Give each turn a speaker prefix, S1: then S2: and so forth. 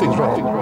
S1: nothing's wrong.